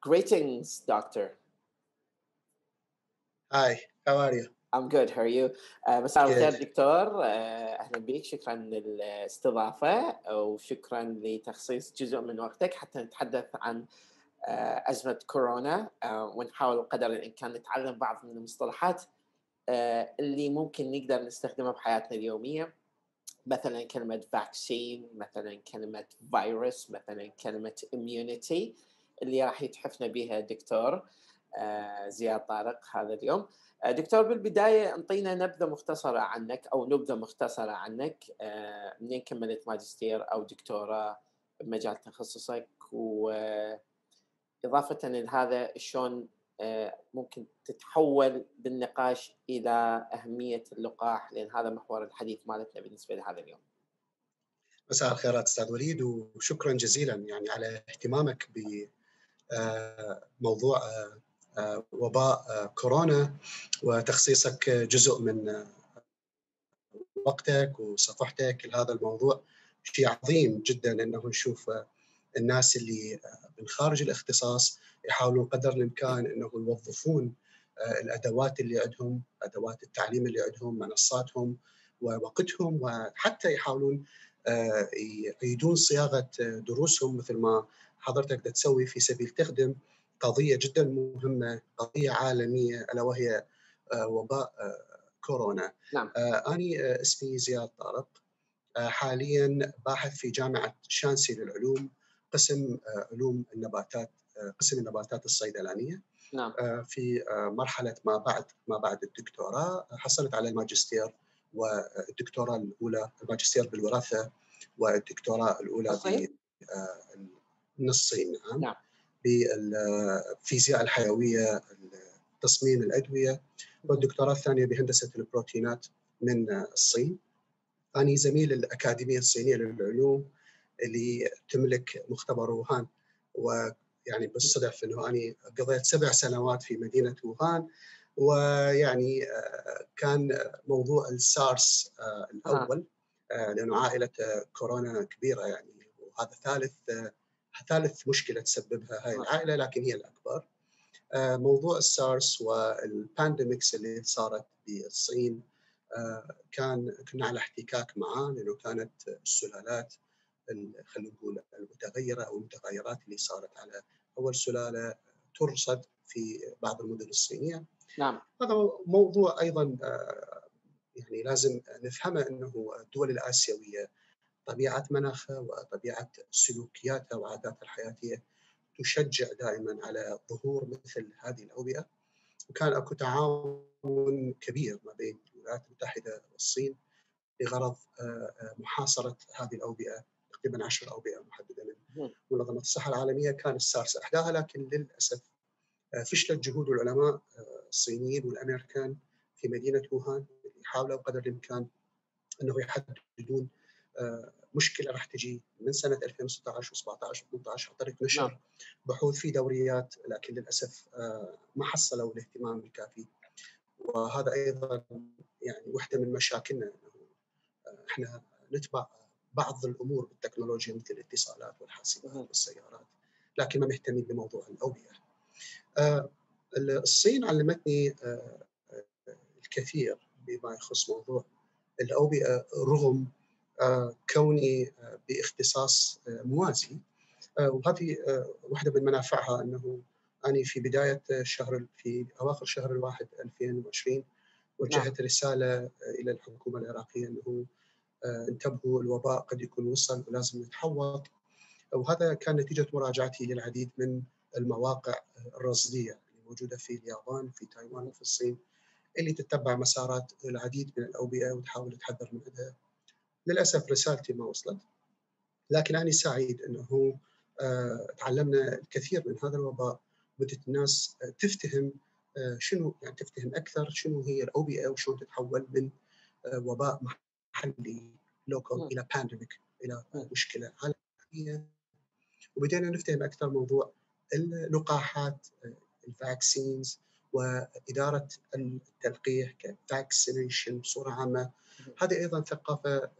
Greetings, doctor. Hi, how are you? I'm good. How are you? Uh, مساء الخير دكتور أهلا بك شكرا للاستضافة وشكرا لتخصيص جزء من وقتك حتى نتحدث عن أزمة كورونا ونحاول قدر الإمكان نتعلم بعض من المصطلحات اللي ممكن نقدر نستخدمها بحياتنا اليومية مثلا كلمة فاكسين مثلا كلمة فيروس مثلا كلمة immunity اللي راح يتحفنا بها الدكتور زياد طارق هذا اليوم. دكتور بالبداية انطينا نبذة مختصرة عنك أو نبذة مختصرة عنك. منين كملت ماجستير أو دكتوراه بمجال تخصصك؟ واضافه لهذا شلون ممكن تتحول بالنقاش إلى أهمية اللقاح لأن هذا محور الحديث مالتنا بالنسبة لهذا اليوم. مساء الخيرات أستاذ وليد وشكرا جزيلا يعني على اهتمامك بموضوع وباء كورونا وتخصيصك جزء من وقتك وصفحتك لهذا الموضوع شيء عظيم جدا إنه نشوف الناس اللي من خارج الاختصاص يحاولون قدر الإمكان إنه يوظفون الأدوات اللي عندهم، أدوات التعليم اللي عندهم، منصاتهم ووقتهم وحتى يحاولون يعيدون صياغة دروسهم مثل ما حضرتك تسوي في سبيل تخدم قضية جدا مهمة، قضية عالمية ألا وهي وباء كورونا. نعم. أنا اسمي زياد طارق حاليا باحث في جامعة شانسي للعلوم قسم علوم النباتات قسم النباتات الصيدلانية نعم. في مرحلة ما بعد ما بعد الدكتوراه حصلت على الماجستير والدكتوراه الأولى الماجستير بالوراثة والدكتوراه الأولى الصين؟ من الصين نعم. نعم. بالفيزياء الحيوية تصميم الأدوية والدكتوراه الثانية بهندسة البروتينات من الصين. أنا زميل الأكاديمية الصينية للعلوم اللي تملك مختبر ووهان ويعني بالصدف أنه أنا قضيت سبع سنوات في مدينة ووهان ويعني كان موضوع السارس الأول لأنه عائلة كورونا كبيرة يعني وهذا ثالث ثالث مشكلة تسببها هاي العائلة لكن هي الأكبر موضوع السارس والبانديميكس اللي صارت بالصين كان كنا على احتكاك معاه لأنه كانت السلالات خلينا نقول المتغيرة أو المتغيرات اللي صارت على أول سلالة ترصد في بعض المدن الصينية. نعم. هذا موضوع أيضا يعني لازم نفهمه إنه الدول الآسيوية طبيعة مناخها وطبيعة سلوكياتها وعاداتها الحياتية تشجع دائما على ظهور مثل هذه الأوبئة. وكان أكو تعاون كبير ما بين الولايات المتحدة والصين بغرض محاصرة هذه الأوبئة تقريبا 10 أوبئة محددة من منظمة الصحة العالمية كان السارس أحداها لكن للأسف فشلت جهود العلماء الصينيين والأمريكان في مدينة ووهان اللي حاولوا قدر الإمكان انه يحددون مشكلة راح تجي من سنة 2016 و17 و18 عن طريق نشر بحوث في دوريات لكن للأسف ما حصلوا الاهتمام الكافي. وهذا أيضا يعني واحدة من مشاكلنا إنه إحنا نتبع بعض الأمور بالتكنولوجيا مثل الاتصالات والحاسبات والسيارات لكن ما مهتمين بموضوع الأوبئة. الصين علمتني الكثير بما يخص موضوع الأوبئة رغم كوني باختصاص موازي وهذه واحدة من منافعها أنه أنا في بداية الشهر في أواخر شهر الواحد 2020 وجهت نعم. رسالة إلى الحكومة العراقية أنه انتبهوا الوباء قد يكون وصل ولازم نتحوط وهذا كان نتيجة مراجعتي للعديد من المواقع الرصدية الموجودة في اليابان في تايوان وفي الصين اللي تتبع مسارات العديد من الأوبئة وتحاول تحذر من عندها للأسف رسالتي ما وصلت لكن أنا سعيد أنه تعلمنا الكثير من هذا الوباء. بدت الناس تفتهم شنو يعني تفتهم أكثر شنو هي الأوبئة وشلون تتحول من وباء محلي local إلى pandemic إلى مشكلة عالمية. وبدينا نفتهم أكثر موضوع اللقاحات الـ vaccines وإدارة التلقيح كـ vaccination بصورة عامة. هذه أيضا ثقافة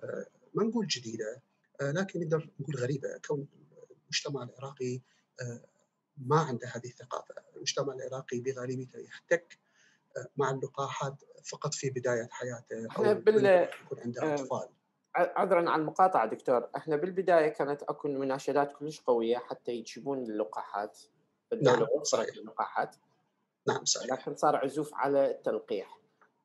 ما نقول جديدة لكن نقدر نقول غريبة. كون المجتمع العراقي ما عنده هذه الثقافة، المجتمع العراقي بغالبيته يحتك مع اللقاحات فقط في بداية حياته أو بال... يكون عنده أطفال. عذرا عن المقاطعة دكتور إحنا بالبداية كانت أكو مناشدات كلش قوية حتى يجيبون اللقاحات الدولة نعم صحيح. اللقاحات. نعم صحيح. لكن صار عزوف على التلقيح.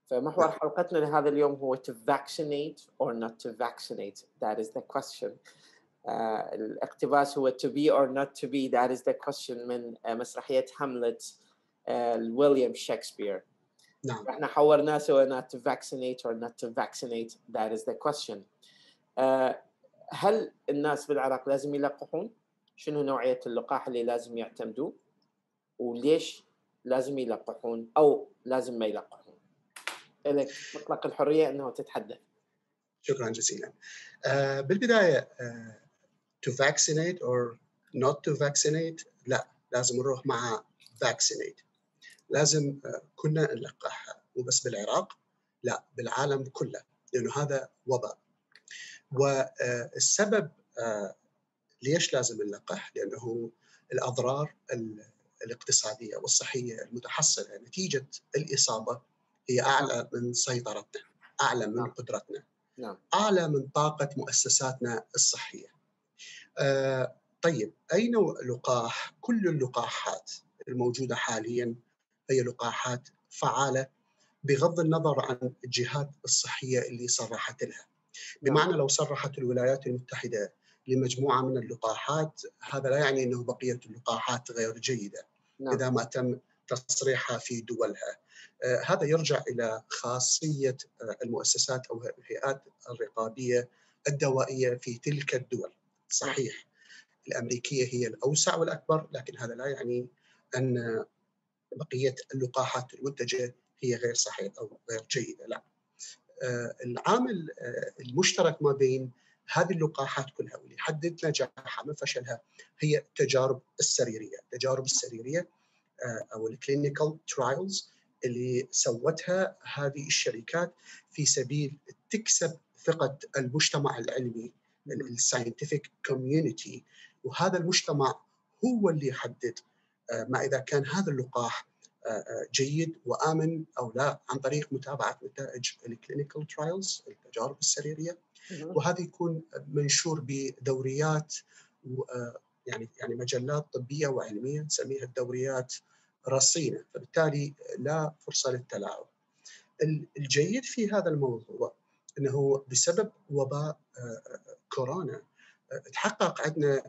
فمحور نعم. حلقتنا لهذا اليوم هو to vaccinate or not to vaccinate. That is the question. uh, الاقتباس هو to be or not to be. That is the question من uh, مسرحية هاملت uh, ويليام شكسبير نعم. إحنا حورناه سوينا to vaccinate or not to vaccinate. That is the question. uh, هل الناس بالعراق لازم يلقحون؟ شنو نوعية اللقاح اللي لازم يعتمدوه؟ وليش لازم يلقحون أو لازم ما يلقحون؟ لك مطلق الحرية إنه تتحدث. شكرا جزيلا. uh, بالبداية uh, to vaccinate or not to vaccinate لا لازم نروح مع vaccinate لازم آه، كنا نلقح مو بس بالعراق لا بالعالم كله لأنه هذا وباء والسبب ليش لازم نلقح؟ لأنه الأضرار الاقتصادية والصحية المتحصلة نتيجة الإصابة هي أعلى من سيطرتنا، أعلى من نعم. قدرتنا. نعم. أعلى من طاقة مؤسساتنا الصحية. آه طيب اي نوع لقاح؟ كل اللقاحات الموجودة حاليا هي لقاحات فعالة بغض النظر عن الجهات الصحية اللي صرحت لها. بمعنى لو صرحت الولايات المتحدة لمجموعة من اللقاحات هذا لا يعني إنه بقية اللقاحات غير جيدة نعم. إذا ما تم تصريحها في دولها. آه هذا يرجع إلى خاصية آه المؤسسات أو الهيئات الرقابية الدوائية في تلك الدول. صحيح الأمريكية هي الأوسع والأكبر لكن هذا لا يعني أن بقية اللقاحات المنتجة هي غير صحيحه أو غير جيدة لا آه، العامل المشترك ما بين هذه اللقاحات كلها واللي يحدد نجاحها من فشلها هي التجارب السريرية، التجارب السريرية آه، أو الكلينيكال ترايلز اللي سوتها هذه الشركات في سبيل تكسب ثقة المجتمع العلمي الـ scientific community وهذا المجتمع هو اللي يحدد آه، ما إذا كان هذا اللقاح جيد وآمن أو لا عن طريق متابعة نتائج الكلينيكال ترايلز التجارب السريرية. وهذا يكون منشور بدوريات يعني يعني مجلات طبية وعلمية نسميها الدوريات رصينة. فبالتالي لا فرصة للتلاعب. الجيد في هذا الموضوع إنه بسبب وباء كورونا تحقق عندنا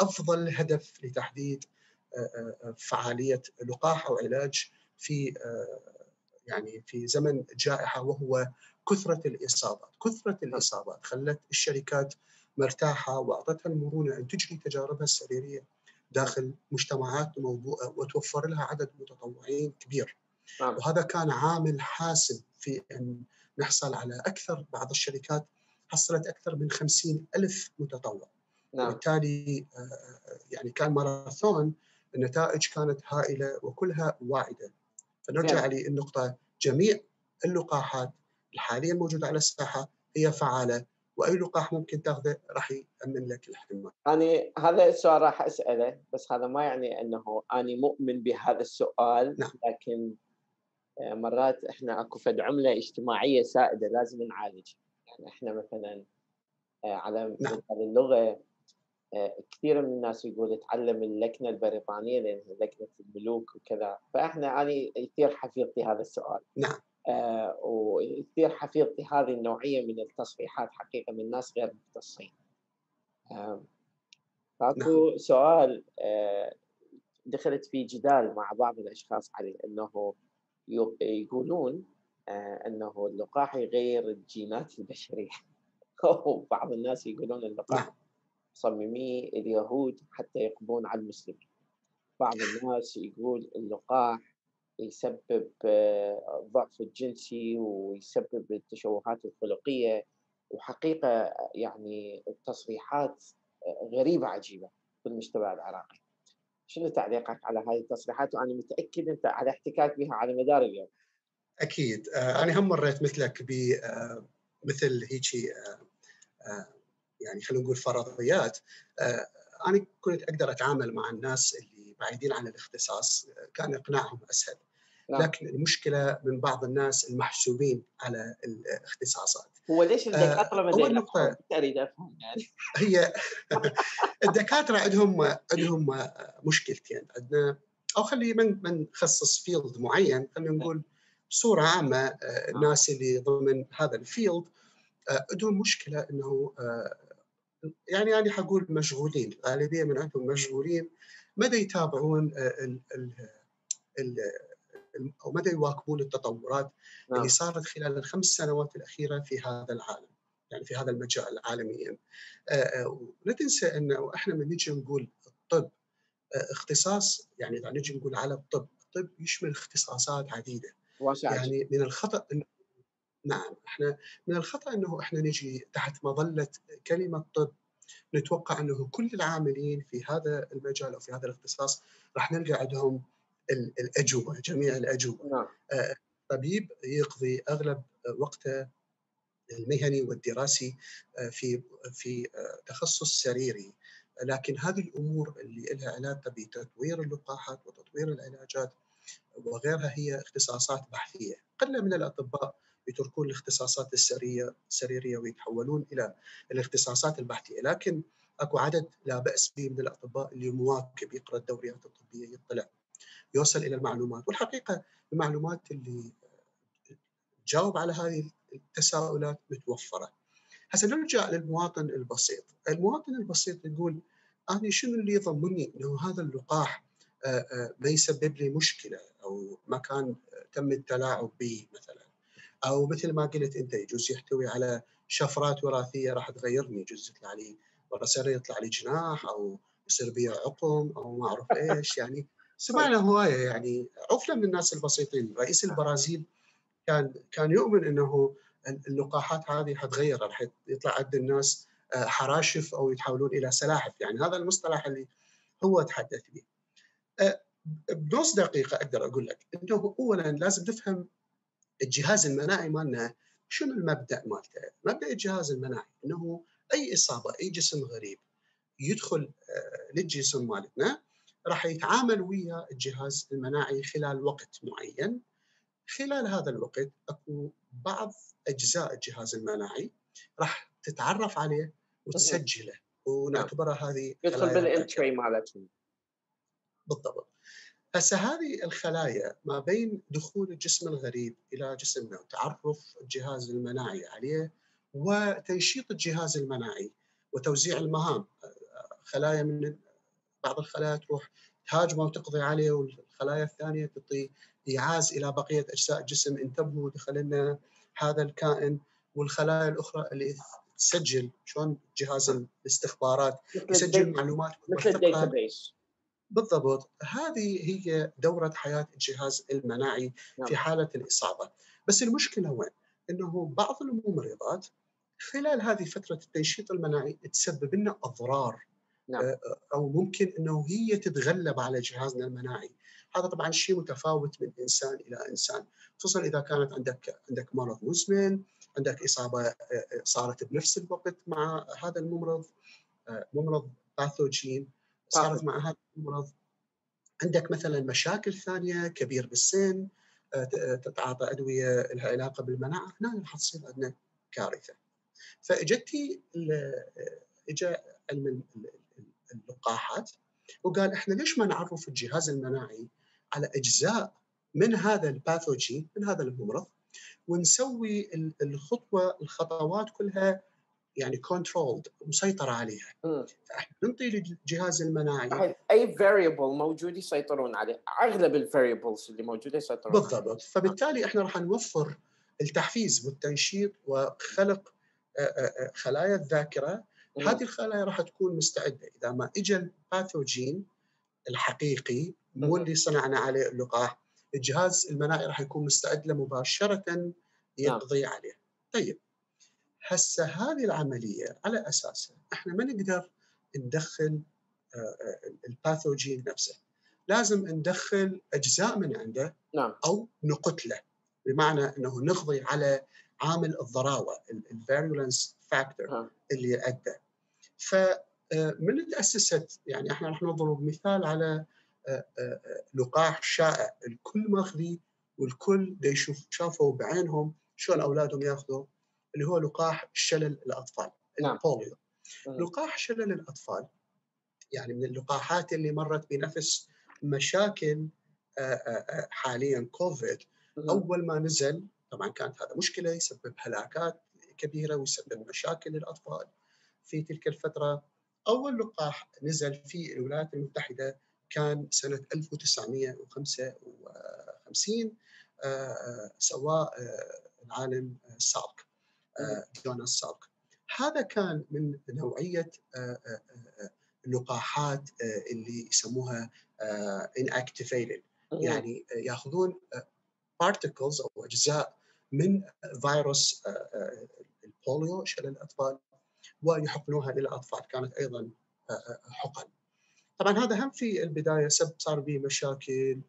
أفضل هدف لتحديد فعالية لقاح أو علاج في يعني في زمن جائحة وهو كثرة الإصابات، كثرة الإصابات خلت الشركات مرتاحة وأعطتها المرونة أن تجري تجاربها السريرية داخل مجتمعات موضوعه وتوفر لها عدد متطوعين كبير. نعم. وهذا كان عامل حاسم في أن نحصل على أكثر بعض الشركات حصلت أكثر من خمسين ألف متطوع نعم. وبالتالي يعني كان ماراثون النتائج كانت هائلة وكلها واعدة فنرجع نعم. للنقطه جميع اللقاحات الحالية الموجودة على الساحة هي فعالة وأي لقاح ممكن تأخذه راح يأمن لك الاحتمال. أنا هذا السؤال راح أسأله بس هذا ما يعني أنه أنا مؤمن بهذا السؤال نعم. لكن آه، مرات إحنا أكو فد عملة اجتماعية سائدة لازم نعالج يعني إحنا مثلا آه، على نعم. اللغة آه، كثير من الناس يقول تعلم اللكنة البريطانية لانها لكنة الملوك وكذا. فإحنا أنا يثير حفيظتي هذا السؤال. نعم. آه ويثير حفيظتي هذه النوعية من التصريحات حقيقة من ناس غير مختصين. آه فاكو نعم. سؤال آه دخلت في جدال مع بعض الأشخاص عليه أنه يقولون آه أنه اللقاح يغير الجينات البشرية. وبعض الناس يقولون اللقاح نعم. مصممي اليهود حتى يقضون على المسلمين بعض الناس يقول اللقاح يسبب الضعف آه، الجنسي ويسبب التشوهات الخلقية وحقيقة يعني التصريحات آه، غريبة عجيبة في المجتمع العراقي. شنو تعليقك على هذه التصريحات وأنا متأكد أنت على احتكاك بها على مدار اليوم. أكيد آه، أنا هم مريت مثلك بمثل هيك يعني خلينا نقول فرضيات أنا كنت أقدر أتعامل مع الناس اللي بعيدين عن الاختصاص كان إقناعهم أسهل. نعم. لكن المشكلة من بعض الناس المحسوبين على الاختصاصات. هو ليش الدكاترة ما أول نقطة اريد أفهم يعني. هي الدكاترة عندهم عندهم مشكلتين. عندنا أو خلي من من نخصص field معين خلينا نقول بصورة عامة آه، نعم. الناس اللي ضمن هذا الـ field آه، عندهم مشكلة إنه آه، يعني أنا حقول مشغولين غالبية من عندهم مشغولين مدى يتابعون ال ال ال أو مدى يواكبون التطورات نعم. اللي صارت خلال الخمس سنوات الأخيرة في هذا العالم يعني في هذا المجال عالميا. ولا تنسى إنه إحنا من نجي نقول الطب اختصاص يعني إذا نجي نقول على الطب الطب يشمل اختصاصات عديدة. يعني من الخطأ نعم إحنا من الخطأ إنه إحنا نجي تحت مظلة كلمة طب نتوقع إنه كل العاملين في هذا المجال أو في هذا الاختصاص راح نلقى عندهم الأجوبة جميع الأجوبة. نعم. آه، طبيب يقضي أغلب وقته المهني والدراسي آه، في في آه، تخصص سريري. لكن هذه الأمور اللي لها علاقه بتطوير اللقاحات وتطوير العلاجات وغيرها هي اختصاصات بحثية، قلة من الأطباء يتركون الاختصاصات السريه السريرية ويتحولون إلى الاختصاصات البحثية، لكن أكو عدد لا بأس به من الأطباء اللي مواكب يقرأ الدوريات الطبية يطلع يوصل إلى المعلومات، والحقيقة المعلومات اللي تجاوب على هذه التساؤلات متوفرة. هسه نرجع للمواطن البسيط، المواطن البسيط يقول أنا شنو اللي يضمني إنه هذا اللقاح ما يسبب لي مشكلة أو ما كان تم التلاعب به مثلا؟ أو مثل ما قلت أنت يجوز يحتوي على شفرات وراثية راح تغيرني يجوز يطلع لي ورا سري يطلع لي جناح أو يصير بي عقم أو ما أعرف إيش يعني سمعنا هواية يعني عفله من الناس البسيطين. رئيس البرازيل كان كان يؤمن إنه اللقاحات هذه حتغير راح يطلع عند الناس آه، حراشف أو يتحولون إلى سلاحف. يعني هذا المصطلح اللي هو تحدث به. آه، بنص دقيقة أقدر أقول لك إنه اولا لازم نفهم الجهاز المناعي مالنا شنو المبدأ مالته؟ مبدأ الجهاز المناعي إنه أي إصابة أي جسم غريب يدخل آه، للجسم مالتنا راح يتعامل ويا الجهاز المناعي خلال وقت معين. خلال هذا الوقت أكو بعض أجزاء الجهاز المناعي راح تتعرف عليه وتسجله ونعتبرها هذه يدخل بالإنتري مالتهم بالضبط. هسه هذه الخلايا ما بين دخول الجسم الغريب إلى جسمنا وتعرف الجهاز المناعي عليه وتنشيط الجهاز المناعي وتوزيع المهام. خلايا من بعض الخلايا تروح تهاجمه وتقضي عليه والخلايا الثانية تعطي إيعاز إلى بقية أجزاء الجسم انتبهوا دخل لنا هذا الكائن. والخلايا الأخرى اللي تسجل شلون جهاز الاستخبارات؟ يسجل معلومات مثل الديتابيس بالضبط. هذه هي دورة حياة الجهاز المناعي نعم. في حالة الإصابة. بس المشكلة وين؟ إنه بعض الممرضات خلال هذه فترة التنشيط المناعي تسبب لنا أضرار نعم. آه، أو ممكن إنه هي تتغلب على جهازنا المناعي. هذا طبعا شيء متفاوت من إنسان إلى إنسان خصوصا إذا كانت عندك عندك مرض مزمن عندك إصابة آه، آه، صارت بنفس الوقت مع هذا الممرض ممرض باثوجين. صارت مع هذا المرض. عندك مثلا مشاكل ثانية كبير بالسن تتعاطى أدوية لها علاقة بالمناعة هنا راح تصير عندنا كارثة. فإجتي اجى علم اللقاحات وقال إحنا ليش ما نعرف الجهاز المناعي على أجزاء من هذا الباثوجين من هذا الممرض ونسوي الخطوة الخطوات كلها يعني كنترولد مسيطرة عليها. فإحنا نعطي للجهاز المناعي. أي variable موجود يسيطرون عليه. أغلب الـ variables اللي موجودة يسيطرون بالضبط. فبالتالي إحنا راح نوفر التحفيز والتنشيط وخلق خلايا الذاكرة. هذه الخلايا راح تكون مستعدة. إذا ما اجى الـ pathogen الحقيقي مو اللي صنعنا عليه اللقاح الجهاز المناعي راح يكون مستعد له مباشره نعم. يقضي. عليه. طيب. هسه هذه العملية على أساسها إحنا ما نقدر ندخل الـ pathogen نفسه. لازم ندخل أجزاء من عنده نعم. أو نقتله بمعنى إنه نقضي على عامل الضراوة الـ virulence factor اللي ادى فمن تاسست يعني إحنا راح نضرب مثال على لقاح شائع. الكل ماخذيه والكل يشوف شافوا بعينهم شلون اولادهم ياخذوا؟ اللي هو لقاح شلل الأطفال نعم. البوليو لقاح شلل الأطفال يعني من اللقاحات اللي مرت بنفس مشاكل حاليا كوفيد أول ما نزل طبعا كانت هذا مشكلة يسبب هلاكات كبيرة ويسبب مشاكل للأطفال في تلك الفترة. أول لقاح نزل في الولايات المتحدة كان سنة 1955 سواه العالم سالك جوناس سالك هذا كان من نوعية اللقاحات اللي يسموها inactivated. يعني ياخذون particles أو أجزاء من فيروس البوليو شلل الأطفال ويحقنوها للأطفال. كانت أيضا حقن. طبعا هذا هم في البداية سب صار به مشاكل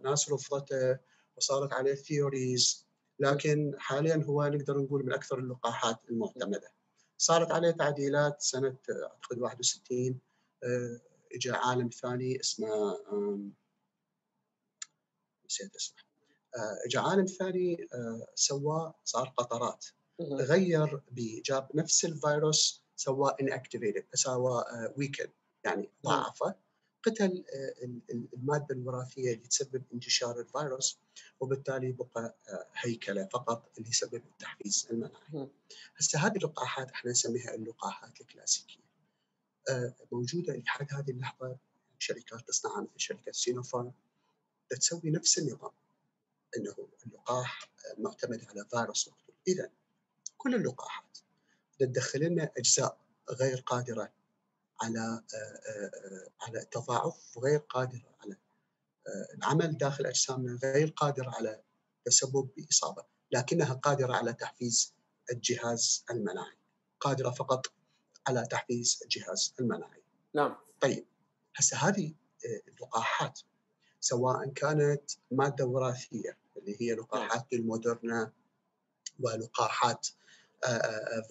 وناس رفضته وصارت عليه ثيوريز لكن حاليا هو نقدر نقول من أكثر اللقاحات المعتمدة. صارت عليه تعديلات سنة أعتقد 61 اجى عالم ثاني اسمه نسيت اسمه. اجى عالم ثاني سواه صار قطرات. غير جاب نفس الفيروس سواه inactivated سواه weaken يعني ضاعفه. قتل المادة الوراثية اللي تسبب انتشار الفيروس وبالتالي بقى هيكلة فقط اللي يسبب التحفيز المناعي. هسه هذه اللقاحات إحنا نسميها اللقاحات الكلاسيكية. موجودة لحد هذه اللحظة شركات تصنعها مثل شركة سينوفارم تسوي نفس النظام إنه اللقاح معتمد على فيروس مقتول، اذا كل اللقاحات تدخل لنا أجزاء غير قادرة على على التضاعف وغير قادره على العمل داخل أجسامنا غير قادره على تسبب بإصابة، لكنها قادرة على تحفيز الجهاز المناعي، قادرة فقط على تحفيز الجهاز المناعي. نعم. طيب هسه هذه اللقاحات سواء كانت مادة وراثية اللي هي لقاحات المودرنا ولقاحات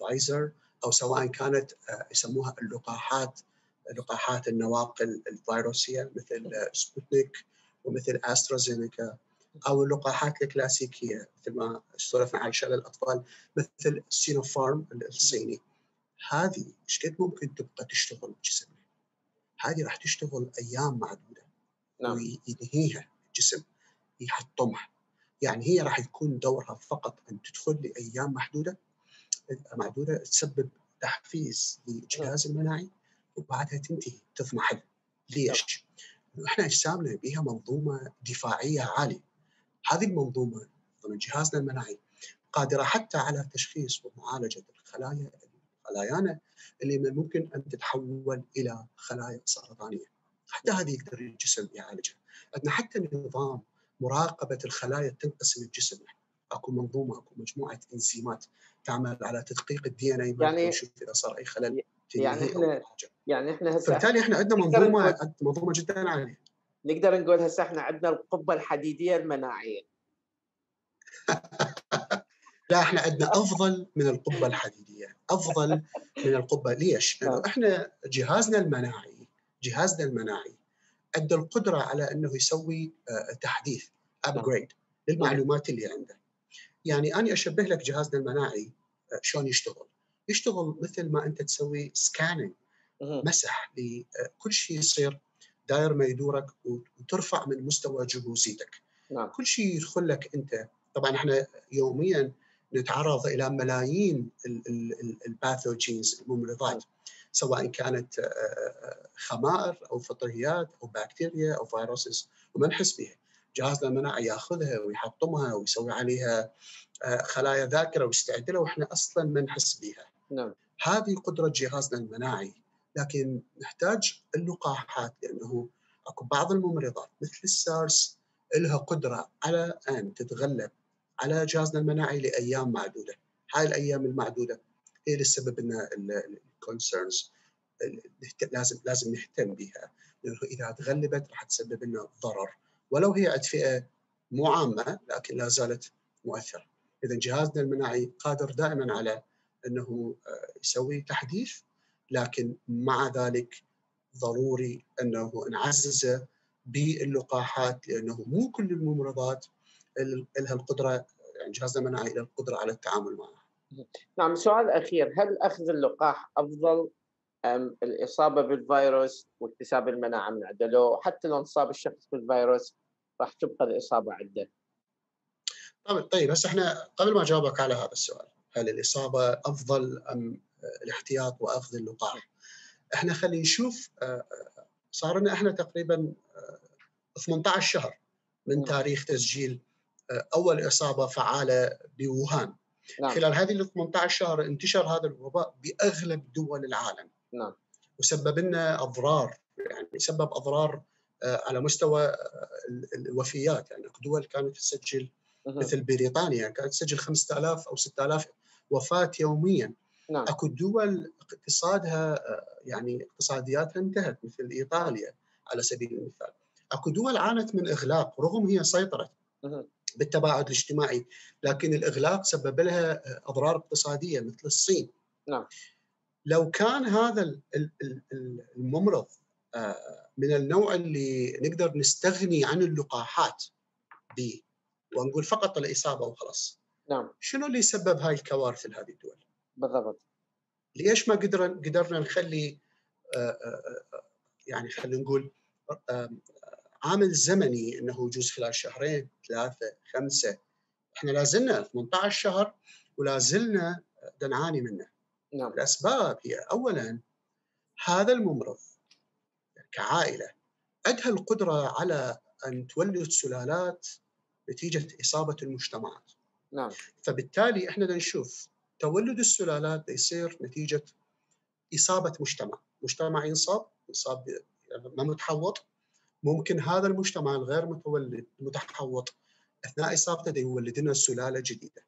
فايزر أو سواء كانت يسموها اللقاحات لقاحات النواقل الفيروسية مثل سبوتنيك ومثل أسترازينيكا أو اللقاحات الكلاسيكية مثل ما سولفنا عن شلل الأطفال مثل سينوفارم الصيني هذه إيش قد ممكن تبقى تشتغل بجسمنا؟ هذه راح تشتغل أيام معدودة نعم. وينهيها الجسم يحطمها يعني هي راح يكون دورها فقط أن تدخل لأيام محدودة معدوده تسبب تحفيز للجهاز المناعي وبعدها تنتهي تضمحل ليش؟ إحنا اجسامنا بها منظومة دفاعية عالية. هذه المنظومة ضمن جهازنا المناعي قادرة حتى على تشخيص ومعالجة الخلايا خلايانا اللي من الممكن أن تتحول إلى خلايا سرطانية. حتى هذه يقدر الجسم يعالجها. عندنا حتى نظام مراقبة الخلايا تنقسم الجسم. أكو منظومة أكو مجموعة إنزيمات تعمل على تدقيق الدي ان اي يعني نشوف إذا صار أي خلل يعني إحنا يعني إحنا هسه فبالتالي إحنا عندنا منظومة منظومة جدا عالية. نقدر نقول هسه إحنا عندنا القبة الحديدية المناعية. لا إحنا عندنا أفضل من القبة الحديدية. أفضل من القبة. ليش؟ لأنه إحنا جهازنا المناعي جهازنا المناعي عنده القدرة على إنه يسوي تحديث upgrade للمعلومات اللي عنده. يعني أنا أشبه لك جهازنا المناعي شلون يشتغل. يشتغل مثل ما أنت تسوي scanning مسح لكل شيء يصير داير ما يدورك وترفع من مستوى جهوزيتك. نعم. كل شيء يدخل لك أنت. طبعا إحنا يوميا نتعرض إلى ملايين ال pathogens الممرضات نعم. سواء كانت خمائر أو فطريات أو بكتيريا أو viruses وما نحس بها. جهازنا المناعي ياخذها ويحطمها ويسوي عليها خلايا ذاكرة ويستعد لها وإحنا أصلا ما نحس بها. نعم. هذه قدرة جهازنا المناعي لكن نحتاج اللقاحات لأنه أكو بعض الممرضات مثل السارس لها قدرة على أن تتغلب على جهازنا المناعي لأيام معدودة. هاي الأيام المعدودة هي اللي تسبب لنا الكونسيرنز لازم لازم نهتم بها لأنه إذا تغلبت راح تسبب لنا ضرر ولو هي عند فئة مو عامة لكن لا زالت مؤثرة. اذا جهازنا المناعي قادر دائما على أنه يسوي تحديث لكن مع ذلك ضروري أنه نعززه باللقاحات لأنه مو كل الممرضات لها القدرة يعني جهازنا المناعي له القدرة على التعامل معها. نعم سؤال أخير هل أخذ اللقاح أفضل الإصابة بالفيروس واكتساب المناعة من عنده لو حتى لو انصاب الشخص بالفيروس راح تبقى الإصابة عنده. طيب طيب هسه إحنا قبل ما أجاوبك على هذا السؤال هل الإصابة أفضل أم الاحتياط واخذ اللقاح؟ إحنا خلينا نشوف آه، آه، صار لنا إحنا تقريبا 18 آه، شهر من نعم. تاريخ تسجيل أول إصابة فعالة بووهان نعم. خلال هذه ال 18 شهر انتشر هذا الوباء بأغلب دول العالم نعم. وسبب لنا أضرار يعني سبب أضرار على مستوى الوفيات. يعني دول كانت تسجل مثل بريطانيا كانت تسجل 5000 أو 6000 وفاة يوميا. نعم. أكو دول اقتصادها يعني اقتصادياتها انتهت مثل إيطاليا على سبيل المثال. أكو دول عانت من إغلاق رغم هي سيطرت بالتباعد الاجتماعي لكن الإغلاق سبب لها أضرار اقتصادية مثل الصين. نعم. لو كان هذا الممرض من النوع اللي نقدر نستغني عن اللقاحات به ونقول فقط الإصابة وخلاص. نعم. شنو اللي سبب هاي الكوارث لهذه الدول؟ بالضبط. ليش ما قدرنا قدرنا نخلي يعني خلينا نقول عامل زمني إنه يجوز خلال شهرين ثلاثة خمسة إحنا لا زلنا 18 شهر ولا زلنا نعاني منه. نعم. الأسباب هي اولا هذا الممرض كعائلة عندها القدرة على أن تولد سلالات نتيجة إصابة المجتمعات. نعم. فبالتالي إحنا نشوف تولد السلالات يصير نتيجة إصابة مجتمع، مجتمع ينصاب ينصاب ما متحوط. ممكن هذا المجتمع الغير متولد متحوط أثناء إصابته يولد لنا سلالة جديدة.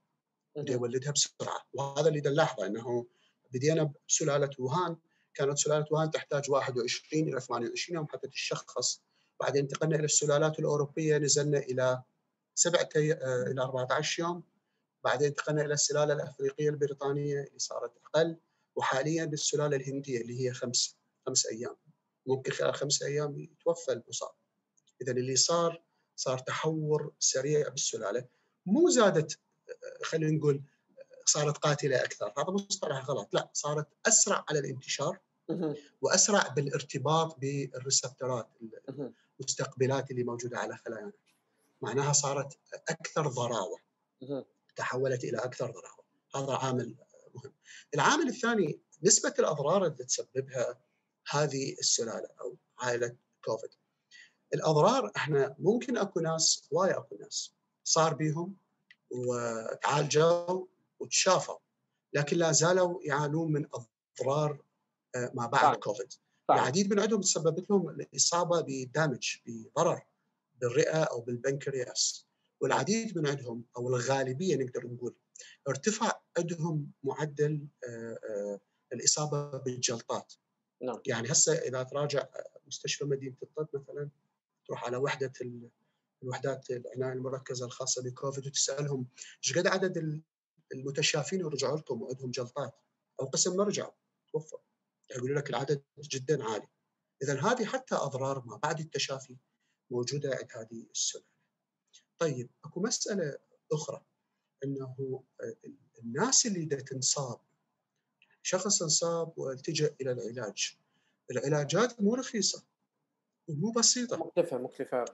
يولدها بسرعة. وهذا اللي نلاحظه إنه بدينا بسلالة ووهان كانت سلالة ووهان تحتاج 21 إلى 28 يوم حتى تشخص بعدين انتقلنا إلى السلالات الأوروبية نزلنا إلى سبعة آه، إلى 14 يوم. بعدين انتقلنا إلى السلالة الأفريقية البريطانية اللي صارت أقل. وحاليا السلاله الهندية اللي هي خمس خمس أيام. ممكن خلال خمس أيام يتوفى المصاب. اذا اللي صار صار تحور سريع بالسلالة. مو زادت خلينا نقول صارت قاتلة أكثر. هذا مصطلح غلط لا صارت أسرع على الانتشار وأسرع بالارتباط بالريسبتورات المستقبلات اللي موجودة على خلايانا. معناها صارت أكثر ضراوة. تحولت إلى أكثر ضراوة. هذا عامل مهم. العامل الثاني نسبة الأضرار اللي تسببها هذه السلالة أو عائلة كوفيد. الأضرار إحنا ممكن أكو ناس هوايه أكو ناس صار بيهم وتعالجوا وتشافوا لكن لا زالوا يعانون من أضرار آه، ما بعد كوفيد العديد من عندهم تسببت لهم الإصابة بدامج بضرر بالرئة أو بالبنكرياس. والعديد من عندهم أو الغالبية نقدر نقول ارتفع عندهم معدل آه، آه، الإصابة بالجلطات. نعم. يعني هسه إذا تراجع مستشفى مدينة الطب مثلا تروح على وحدة الوحدات العناية المركزة الخاصة بكوفيد وتسألهم إيش قد عدد المتشافين ورجعوا لكم وعندهم جلطات أو قسم ما رجعوا توفوا. يقولوا لك العدد جدا عالي. اذا هذه حتى أضرار ما بعد التشافي موجودة عند هذه السلاله طيب أكو مسألة أخرى إنه الناس اللي تنصاب شخص انصاب والتجأ إلى العلاج العلاجات مو رخيصة ومو بسيطة. مكلفة مكلفة.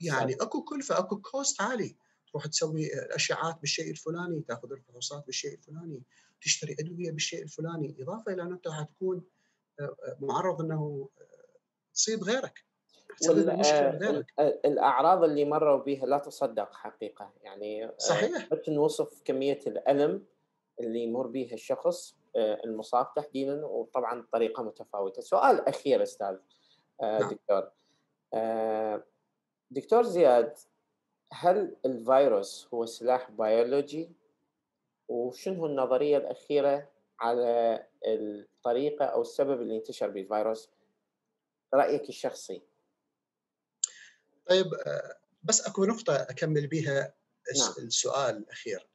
يعني أكو كلفة أكو كوست عالي. تروح تسوي الأشعات بالشيء الفلاني تأخذ الفحوصات بالشيء الفلاني تشتري أدوية بالشيء الفلاني إضافة إلى انك راح تكون معرض إنه تصيب غيرك آه، الأعراض اللي مروا بها لا تصدق حقيقة يعني آه، صحيح. نوصف كمية الألم اللي يمر بها الشخص آه، المصاب تحديدا وطبعا طريقة متفاوتة. سؤال أخير أستاذ نعم. دكتور دكتور زياد هل الفيروس هو سلاح بيولوجي؟ وشنو النظرية الأخيرة على الطريقة أو السبب اللي انتشر به الفيروس رأيك الشخصي. طيب بس أكو نقطة أكمل بها نعم. السؤال الأخير.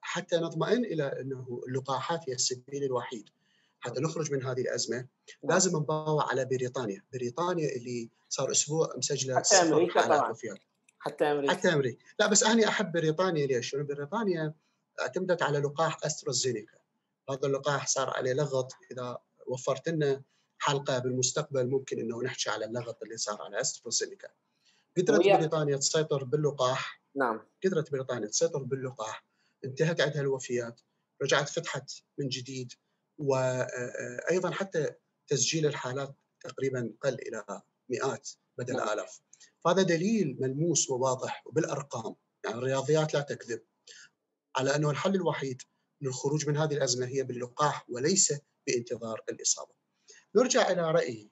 حتى نطمئن إلى أنه اللقاحات هي السبيل الوحيد حتى نخرج من هذه الأزمة. نعم. لازم نباوع على بريطانيا، بريطانيا اللي صار أسبوع مسجلة حتى أمريكا طبعا. حتى أمريكا. حتى أمريكا. لا بس أنا أحب بريطانيا ليش؟ لأنه بريطانيا اعتمدت على لقاح أسترازينيكا. هذا اللقاح صار عليه لغط. إذا وفرت لنا حلقة بالمستقبل ممكن إنه نحكي على اللغط اللي صار على أسترازينيكا. قدرت بريطانيا تسيطر باللقاح. نعم. قدرت بريطانيا تسيطر باللقاح. انتهت عندها الوفيات. رجعت فتحت من جديد. وأيضا حتى تسجيل الحالات تقريبا قل إلى مئات. بدل نعم. فهذا دليل ملموس وواضح وبالأرقام يعني الرياضيات لا تكذب على أنه الحل الوحيد للخروج من هذه الأزمة هي باللقاح وليس بانتظار الإصابة. نرجع إلى رأيي.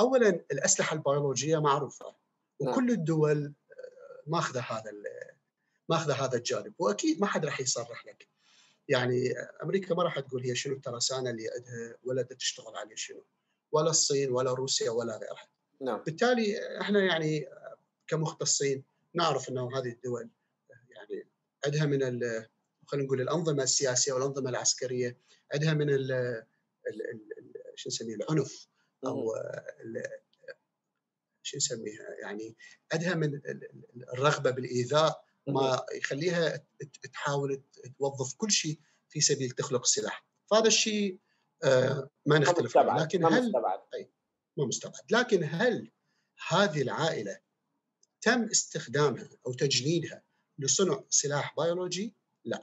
اولا الأسلحة البيولوجية معروفة نعم. وكل الدول ماخذة هذا ماخذة هذا الجانب وأكيد ما حد راح يصرح لك. يعني أمريكا ما راح تقول هي شنو الترسانه اللي عندها ولا تشتغل عليه شنو. ولا الصين ولا روسيا ولا غيرها. نعم. بالتالي إحنا يعني كمختصين نعرف إنه هذه الدول يعني عندها من خلينا نقول الأنظمة السياسية والأنظمة العسكرية عندها من ال شو نسميه العنف أو شو نسميها يعني عندها من الرغبة بالإيذاء ما يخليها تحاول توظف كل شيء في سبيل تخلق سلاح فهذا الشيء آه، ما نختلف عليه لكن هل. أي ما مستبعد لكن هل هذه العائلة تم استخدامها أو تجنيدها لصنع سلاح بيولوجي؟ لا.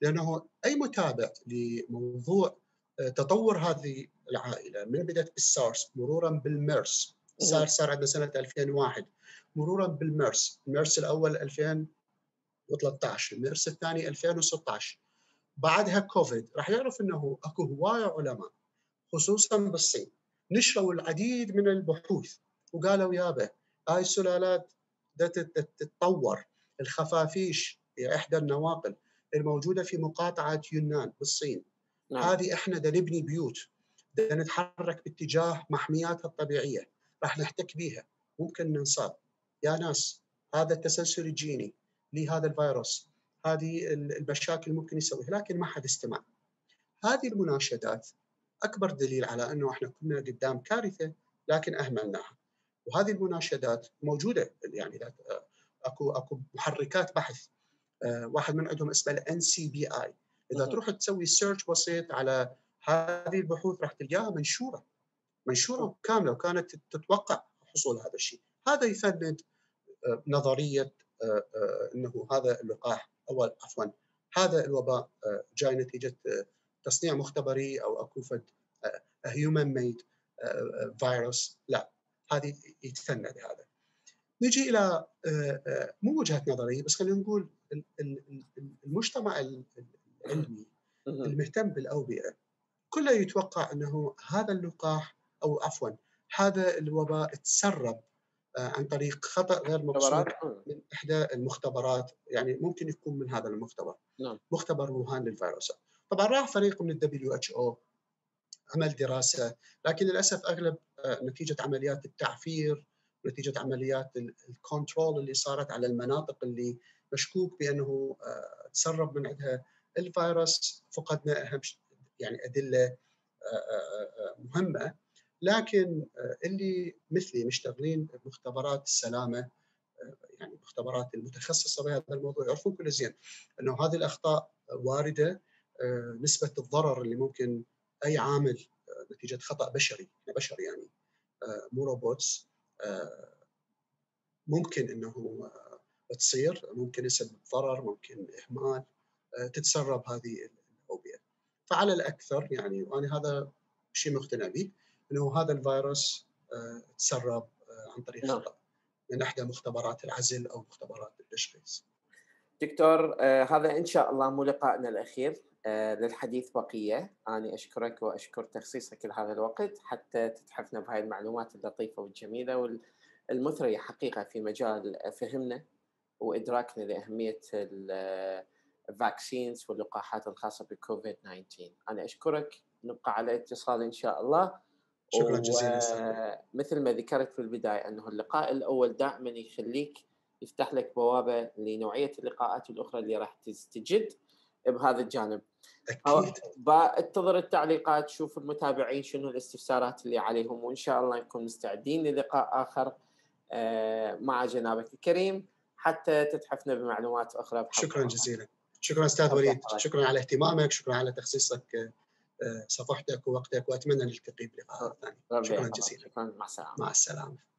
لأنه أي متابع لموضوع آه، تطور هذه العائلة من بدأت بالسارس مرورا بالميرس سارس صار عندنا سنة 2001 مرورا بالميرس الميرس الأول 2013 الميرس الثاني 2016 بعدها كوفيد. راح يعرف إنه أكو هواية علماء خصوصا بالصين. نشروا العديد من البحوث. وقالوا يابا هاي السلالات تتطور. الخفافيش هي إحدى النواقل الموجودة في مقاطعة يونان بالصين. نعم. هذه إحنا دا نبني بيوت دا نتحرك باتجاه محمياتها الطبيعية. راح نحتك بها ممكن ننصاب. يا ناس هذا التسلسل الجيني لهذا الفيروس. هذه المشاكل ممكن يسويها لكن ما حد استمع. هذه المناشدات أكبر دليل على أنه إحنا كنا قدام كارثة لكن أهملناها. وهذه المناشدات موجودة يعني أكو أكو محركات بحث آه، واحد من عندهم اسمه ال NCBI إذا تروح تسوي search بسيط على هذه البحوث راح تلقاها منشورة منشورة كاملة وكانت تتوقع حصول هذا الشيء. هذا يفند آه، نظرية آه، إنه هذا اللقاح أو عفوا هذا الوباء جاي نتيجة تصنيع مختبري أو أكو فد هيومن ميد فيروس لا هذه يتفند هذا نجي إلى مو وجهة نظري بس خلينا نقول المجتمع العلمي المهتم بالأوبئة كله يتوقع أنه هذا اللقاح أو عفوا هذا الوباء تسرب آه، عن طريق خطأ غير مقصود من إحدى المختبرات يعني ممكن يكون من هذا المختبر. نعم. مختبر ووهان للفيروسات طبعا راح فريق من ال WHO عمل دراسة لكن للأسف أغلب آه، نتيجة عمليات التعفير نتيجة عمليات ال control اللي صارت على المناطق اللي مشكوك بأنه آه، تسرب من عندها الفيروس فقدنا أهم يعني أدلة آه، مهمة. لكن اللي مثلي مشتغلين بمختبرات السلامة يعني المختبرات المتخصصة بهذا الموضوع يعرفون كل زين إنه هذه الأخطاء واردة نسبة الضرر اللي ممكن أي عامل نتيجة خطأ بشري بشر يعني مو روبوتس ممكن إنه تصير ممكن يسبب ضرر ممكن إهمال تتسرب هذه الأوبئة. فعلى الأكثر يعني وأنا هذا شيء مقتنع به. إنه هذا الفيروس تسرب عن طريق نعم. خطا من إحدى مختبرات العزل أو مختبرات التشخيص. دكتور هذا إن شاء الله مو لقائنا الأخير للحديث بقية أنا أشكرك وأشكر تخصيصك لهذا الوقت حتى تتحفنا بهاي المعلومات اللطيفة والجميلة والمثرية حقيقة في مجال فهمنا وإدراكنا لأهمية الفاكسينز واللقاحات الخاصة بالكوفيد 19 أنا أشكرك نبقى على اتصال إن شاء الله شكرا جزيلا مثل ما ذكرت في البداية أنه اللقاء الأول دائما يخليك يفتح لك بوابة لنوعية اللقاءات الأخرى اللي راح تستجد بهذا الجانب. أكيد. بانتظر التعليقات شوف المتابعين شنو الاستفسارات اللي عليهم وإن شاء الله نكون مستعدين للقاء آخر آه، مع جنابك الكريم. حتى تتحفنا بمعلومات أخرى شكرا جزيلا. شكرا أستاذ وليد. شكرا على اهتمامك. شكرا على تخصيصك. آه، صفحتك ووقتك وأتمنى نلتقي بلقاء ثاني شكرا جزيلا. مع السلامة. مع السلامة.